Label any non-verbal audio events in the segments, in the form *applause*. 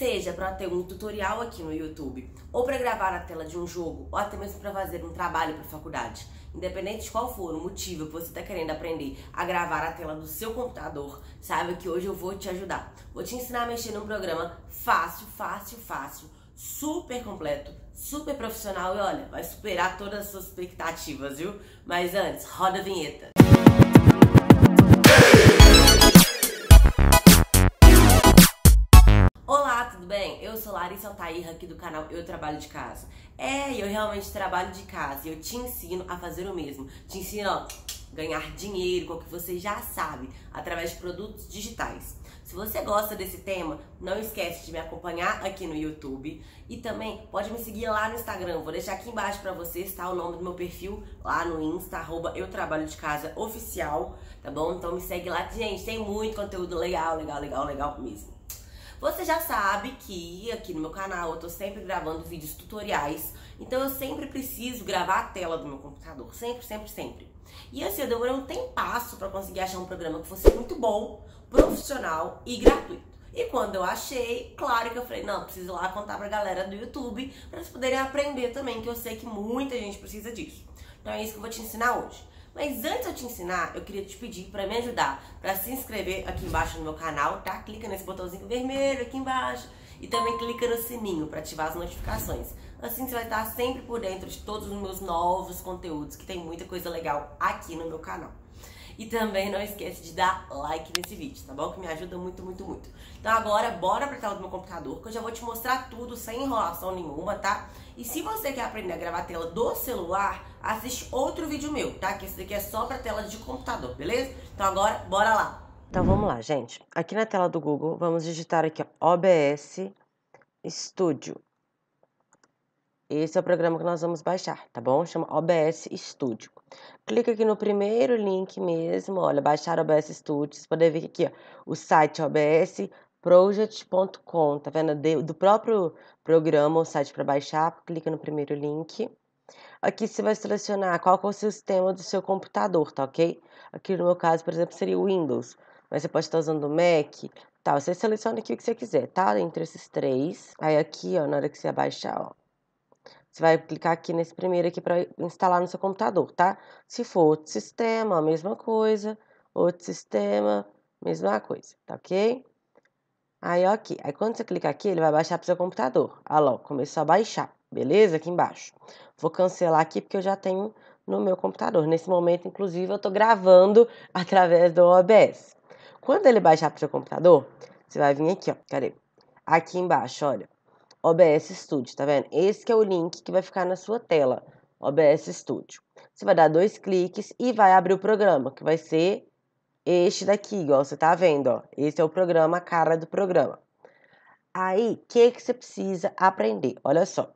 Seja para ter um tutorial aqui no YouTube, ou para gravar na tela de um jogo, ou até mesmo para fazer um trabalho para faculdade. Independente de qual for o motivo que você está querendo aprender a gravar a tela do seu computador, saiba que hoje eu vou te ajudar. Vou te ensinar a mexer num programa fácil, fácil, fácil, super completo, super profissional e olha, vai superar todas as suas expectativas, viu? Mas antes, roda a vinheta. Sou Larissa Altair, aqui do canal Eu Trabalho de Casa. É, eu realmente trabalho de casa e eu te ensino a fazer o mesmo. Te ensino a ganhar dinheiro com o que você já sabe, através de produtos digitais. Se você gosta desse tema, não esquece de me acompanhar aqui no YouTube e também pode me seguir lá no Instagram. Vou deixar aqui embaixo para você está o nome do meu perfil lá no Insta, arroba eu trabalho de casa oficial, tá bom? Então me segue lá, gente, tem muito conteúdo legal, legal, legal, legal mesmo. Você já sabe que aqui no meu canal eu tô sempre gravando vídeos tutoriais, então eu sempre preciso gravar a tela do meu computador, sempre, sempre, sempre. E assim, eu demorei um tempasso para conseguir achar um programa que fosse muito bom, profissional e gratuito. E quando eu achei, claro que eu falei, não, preciso lá contar pra galera do YouTube para eles poderem aprender também, que eu sei que muita gente precisa disso. Então é isso que eu vou te ensinar hoje. Mas antes de eu te ensinar, eu queria te pedir para me ajudar, para se inscrever aqui embaixo no meu canal, tá? Clica nesse botãozinho vermelho aqui embaixo e também clica no sininho para ativar as notificações. Assim você vai estar sempre por dentro de todos os meus novos conteúdos, que tem muita coisa legal aqui no meu canal. E também não esquece de dar like nesse vídeo, tá bom? Que me ajuda muito, muito, muito. Então agora, bora pra tela do meu computador, que eu já vou te mostrar tudo sem enrolação nenhuma, tá? E se você quer aprender a gravar a tela do celular, assiste outro vídeo meu, tá? Que esse daqui é só pra tela de computador, beleza? Então agora, bora lá! Então vamos lá, gente. Aqui na tela do Google, vamos digitar aqui, ó, OBS Studio. Esse é o programa que nós vamos baixar, tá bom? Chama OBS Studio. Clica aqui no primeiro link mesmo, olha, baixar OBS Studio. Você pode ver aqui, ó, o site obsproject.com, tá vendo? Do próprio programa, o site para baixar, clica no primeiro link. Aqui você vai selecionar qual é o sistema do seu computador, tá ok? Aqui no meu caso, por exemplo, seria o Windows, mas você pode estar usando o Mac, tá? Você seleciona aqui o que você quiser, tá? Entre esses três. Aí aqui, ó, na hora que você baixar, ó, você vai clicar aqui nesse primeiro aqui para instalar no seu computador, tá? Se for outro sistema, a mesma coisa. Outro sistema, mesma coisa, tá ok? Aí, ok. Aí, quando você clicar aqui, ele vai baixar para o seu computador. Ah lá, começou a baixar, beleza? Aqui embaixo. Vou cancelar aqui porque eu já tenho no meu computador. Nesse momento, inclusive, eu estou gravando *laughs* através do OBS. Quando ele baixar para o seu computador, você vai vir aqui, ó. Cadê? Aqui embaixo, olha. OBS Studio, tá vendo? Esse é o link que vai ficar na sua tela, OBS Studio. Você vai dar dois cliques e vai abrir o programa, que vai ser este daqui, igual você tá vendo, ó. Esse é o programa, a cara do programa. Aí, o que, que você precisa aprender? Olha só.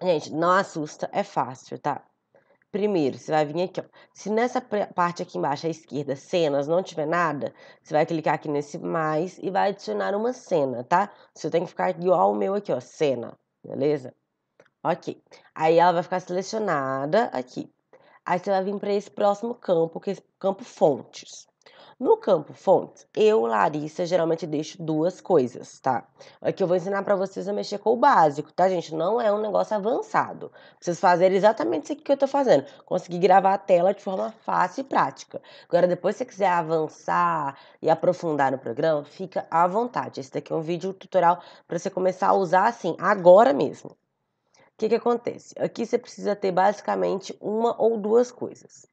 Gente, não assusta, é fácil, tá? Primeiro, você vai vir aqui, ó. Se nessa parte aqui embaixo à esquerda, cenas, não tiver nada, você vai clicar aqui nesse mais e vai adicionar uma cena, tá? Você tem que ficar igual o meu aqui, ó, cena, beleza? Ok. Aí ela vai ficar selecionada aqui. Aí você vai vir para esse próximo campo, que é campo fontes. No campo fontes, eu, Larissa, geralmente deixo duas coisas, tá? Aqui eu vou ensinar para vocês a mexer com o básico, tá, gente? Não é um negócio avançado. Vocês fazerem exatamente isso aqui que eu tô fazendo. Conseguir gravar a tela de forma fácil e prática. Agora, depois se você quiser avançar e aprofundar no programa, fica à vontade. Esse daqui é um vídeo tutorial para você começar a usar assim, agora mesmo. O que, que acontece? Aqui você precisa ter basicamente uma ou duas coisas.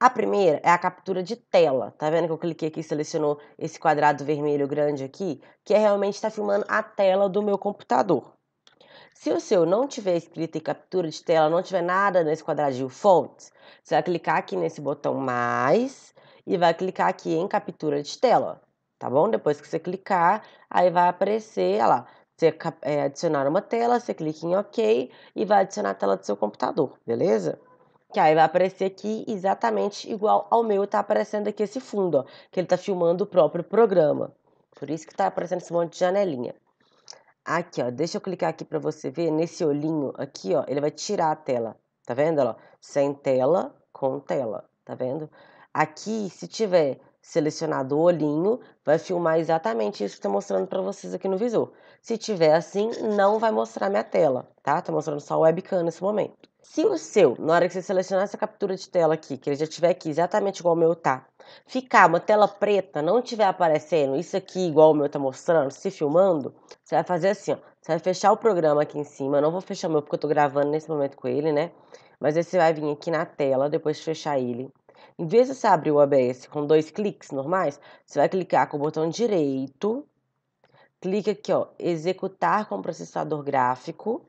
A primeira é a captura de tela. Tá vendo que eu cliquei aqui e selecionou esse quadrado vermelho grande aqui? Que é realmente está filmando a tela do meu computador. Se o seu não tiver escrito em captura de tela, não tiver nada nesse quadradinho fontes, você vai clicar aqui nesse botão mais e vai clicar aqui em captura de tela, tá bom? Depois que você clicar, aí vai aparecer, olha lá, você é, adicionar uma tela, você clica em OK e vai adicionar a tela do seu computador, beleza? Que aí vai aparecer aqui exatamente igual ao meu, tá aparecendo aqui esse fundo, ó, que ele tá filmando o próprio programa. Por isso que tá aparecendo esse monte de janelinha. Aqui, ó, deixa eu clicar aqui para você ver, nesse olhinho aqui, ó, ele vai tirar a tela, tá vendo, ó? Sem tela, com tela, tá vendo? Aqui, se tiver selecionado o olhinho, vai filmar exatamente isso que estou mostrando para vocês aqui no visor. Se tiver assim, não vai mostrar minha tela, tá? Tá mostrando só o webcam nesse momento. Se o seu, na hora que você selecionar essa captura de tela aqui, que ele já estiver aqui exatamente igual o meu tá, ficar uma tela preta, não estiver aparecendo isso aqui igual o meu tá mostrando, se filmando, você vai fazer assim, ó. Você vai fechar o programa aqui em cima. Eu não vou fechar o meu porque eu tô gravando nesse momento com ele, né? Mas aí você vai vir aqui na tela, depois de fechar ele. Em vez de você abrir o ABS com dois cliques normais, você vai clicar com o botão direito, clica aqui, ó, executar com processador gráfico,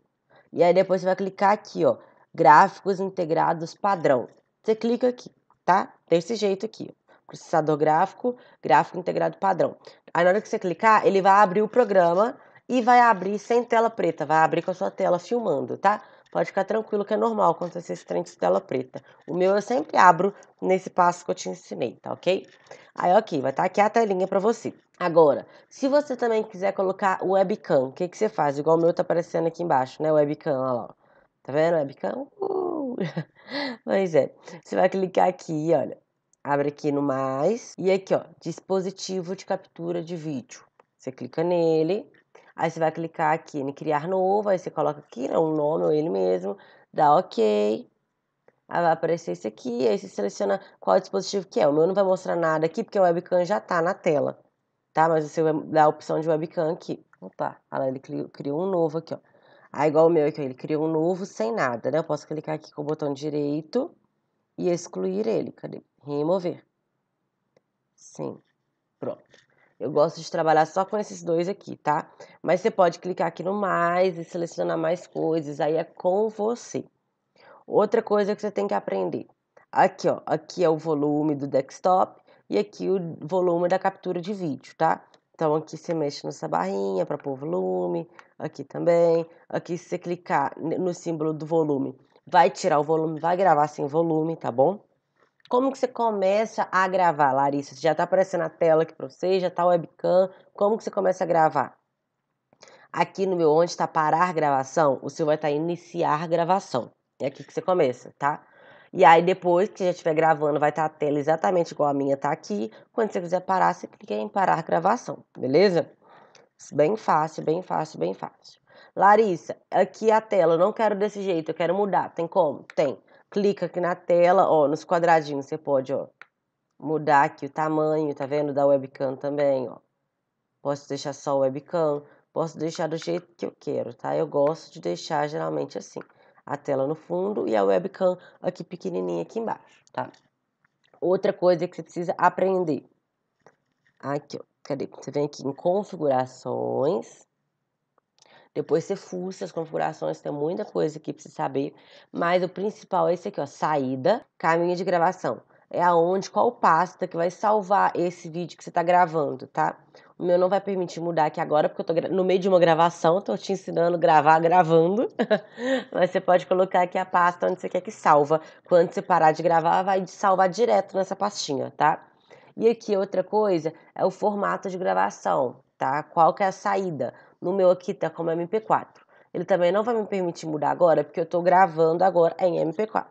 e aí depois você vai clicar aqui, ó, gráficos integrados padrão. Você clica aqui, tá? Desse jeito aqui, ó. processador gráfico, gráfico integrado padrão. Aí na hora que você clicar, ele vai abrir o programa e vai abrir sem tela preta, vai abrir com a sua tela filmando, tá? Pode ficar tranquilo que é normal acontecer esse trem de tela preta. O meu eu sempre abro nesse passo que eu te ensinei, tá ok? Aí, ok, vai estar tá aqui a telinha para você. Agora, se você também quiser colocar o webcam, o que, que você faz? Igual o meu tá aparecendo aqui embaixo, né? Webcam, olha lá. Tá vendo webcam? Uh! *laughs* pois é. Você vai clicar aqui, olha. Abre aqui no mais. E aqui, ó, dispositivo de captura de vídeo. Você clica nele. Aí você vai clicar aqui em criar novo, aí você coloca aqui né, um nome ou ele mesmo, dá OK. Aí vai aparecer esse aqui, aí você seleciona qual dispositivo que é. O meu não vai mostrar nada aqui porque o webcam já tá na tela, tá? Mas você vai dar a opção de webcam aqui. Opa, olha lá, ele criou um novo aqui, ó. Aí igual o meu aqui, ele criou um novo sem nada, né? Eu posso clicar aqui com o botão direito e excluir ele. Cadê? Remover. Sim. Pronto. Eu gosto de trabalhar só com esses dois aqui, tá? Mas você pode clicar aqui no mais e selecionar mais coisas, aí é com você. Outra coisa que você tem que aprender. Aqui, ó, aqui é o volume do desktop e aqui o volume da captura de vídeo, tá? Então aqui você mexe nessa barrinha para pôr volume, aqui também. Aqui se você clicar no símbolo do volume, vai tirar o volume, vai gravar sem volume, tá bom? Como que você começa a gravar, Larissa? Já está aparecendo a tela aqui para você, já está o webcam. Como que você começa a gravar? Aqui no meu onde está parar gravação, o seu vai estar tá iniciar gravação. É aqui que você começa, tá? E aí depois que já estiver gravando, vai estar tá a tela exatamente igual a minha tá aqui. Quando você quiser parar, você clica em parar gravação, beleza? Bem fácil, bem fácil, bem fácil. Larissa, aqui a tela, eu não quero desse jeito, eu quero mudar. Tem como? Tem clica aqui na tela, ó, nos quadradinhos você pode, ó, mudar aqui o tamanho, tá vendo? Da webcam também, ó. Posso deixar só o webcam, posso deixar do jeito que eu quero, tá? Eu gosto de deixar geralmente assim, a tela no fundo e a webcam aqui pequenininha aqui embaixo, tá? Outra coisa que você precisa aprender. Aqui, ó, cadê? Você vem aqui em configurações, depois você fuça as configurações, tem muita coisa aqui para você saber. Mas o principal é esse aqui, ó, saída, caminho de gravação. É aonde, qual pasta que vai salvar esse vídeo que você está gravando, tá? O meu não vai permitir mudar aqui agora, porque eu tô no meio de uma gravação, estou te ensinando a gravar gravando. *laughs* Mas você pode colocar aqui a pasta onde você quer que salva. Quando você parar de gravar, vai salvar direto nessa pastinha, tá? E aqui outra coisa é o formato de gravação, tá? Qual que é a saída? No meu aqui tá como MP4. Ele também não vai me permitir mudar agora, porque eu estou gravando agora em MP4.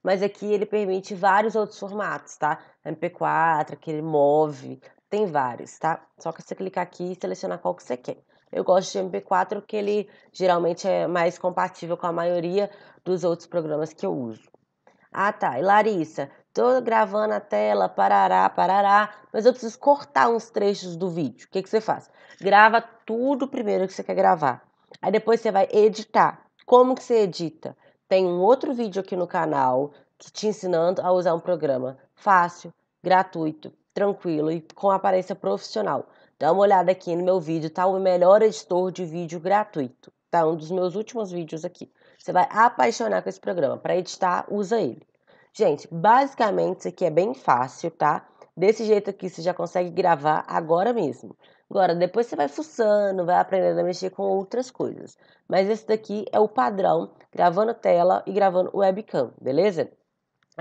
Mas aqui ele permite vários outros formatos, tá? MP4, que ele move, tem vários, tá? Só que você clicar aqui e selecionar qual que você quer. Eu gosto de MP4 porque ele geralmente é mais compatível com a maioria dos outros programas que eu uso. Ah, tá. E Larissa, tô gravando a tela, parará, parará, mas eu preciso cortar uns trechos do vídeo. O que, que você faz? Grava tudo primeiro que você quer gravar. Aí depois você vai editar. Como que você edita? Tem um outro vídeo aqui no canal que te ensinando a usar um programa fácil, gratuito, tranquilo e com aparência profissional. Dá uma olhada aqui no meu vídeo, tá? O melhor editor de vídeo gratuito. Tá? Um dos meus últimos vídeos aqui. Você vai apaixonar com esse programa. Para editar, usa ele. Gente, basicamente isso aqui é bem fácil, tá? Desse jeito aqui você já consegue gravar agora mesmo. Agora, depois você vai fuçando, vai aprendendo a mexer com outras coisas. Mas esse daqui é o padrão, gravando tela e gravando webcam, beleza?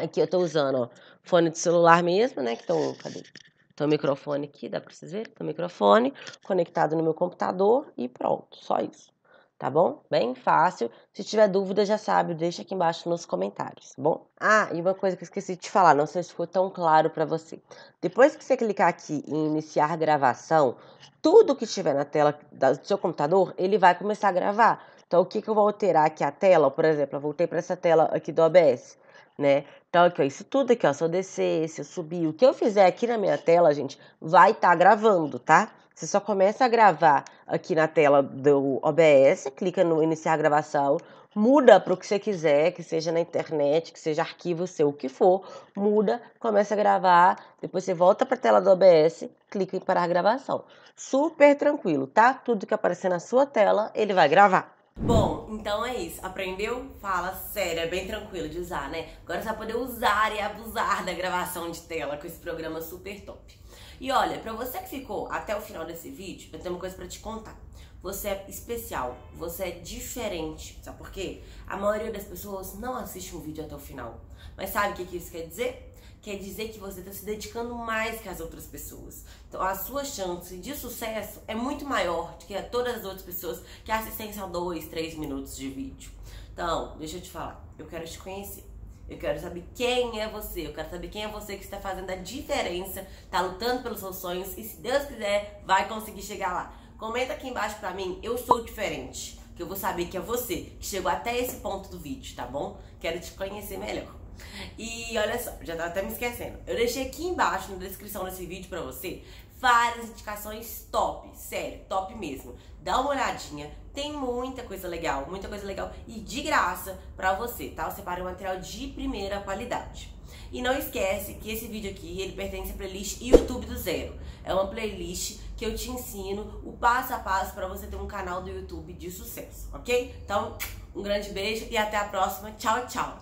Aqui eu tô usando, ó, fone de celular mesmo, né? Que estão, cadê? Tem o microfone aqui, dá pra vocês verem? Tem o microfone conectado no meu computador e pronto, só isso. tá bom? Bem fácil. Se tiver dúvida, já sabe, deixa aqui embaixo nos comentários, tá bom? Ah, e uma coisa que eu esqueci de falar, não sei se ficou tão claro para você. Depois que você clicar aqui em iniciar gravação, tudo que estiver na tela do seu computador, ele vai começar a gravar. Então, o que, que eu vou alterar aqui a tela? Por exemplo, eu voltei para essa tela aqui do OBS, né? Então, aqui, ó, isso tudo aqui, ó, se eu descer, se eu subir, o que eu fizer aqui na minha tela, gente, vai estar tá gravando, tá? Você só começa a gravar aqui na tela do OBS, clica no iniciar gravação, muda para o que você quiser, que seja na internet, que seja arquivo seu, o que for, muda, começa a gravar, depois você volta para a tela do OBS, clica em parar a gravação. Super tranquilo, tá? Tudo que aparecer na sua tela, ele vai gravar. Bom, então é isso. Aprendeu? Fala sério, é bem tranquilo de usar, né? Agora você vai poder usar e abusar da gravação de tela com esse programa super top. E olha, pra você que ficou até o final desse vídeo, eu tenho uma coisa para te contar. Você é especial, você é diferente. Sabe por quê? A maioria das pessoas não assiste um vídeo até o final. Mas sabe o que isso quer dizer? Quer dizer que você está se dedicando mais que as outras pessoas. Então, a sua chance de sucesso é muito maior do que a todas as outras pessoas que assistem só dois, três minutos de vídeo. Então, deixa eu te falar, eu quero te conhecer. Eu quero saber quem é você. Eu quero saber quem é você que está fazendo a diferença, está lutando pelos seus sonhos e, se Deus quiser, vai conseguir chegar lá. Comenta aqui embaixo pra mim, eu sou diferente. Que eu vou saber que é você que chegou até esse ponto do vídeo, tá bom? Quero te conhecer melhor. E olha só, já tava até me esquecendo. Eu deixei aqui embaixo na descrição desse vídeo pra você várias indicações top, sério, top mesmo. Dá uma olhadinha, tem muita coisa legal, muita coisa legal e de graça pra você, tá? Eu separei um material de primeira qualidade. E não esquece que esse vídeo aqui, ele pertence à playlist YouTube do Zero. É uma playlist que eu te ensino o passo a passo para você ter um canal do YouTube de sucesso, ok? Então, um grande beijo e até a próxima. Tchau, tchau!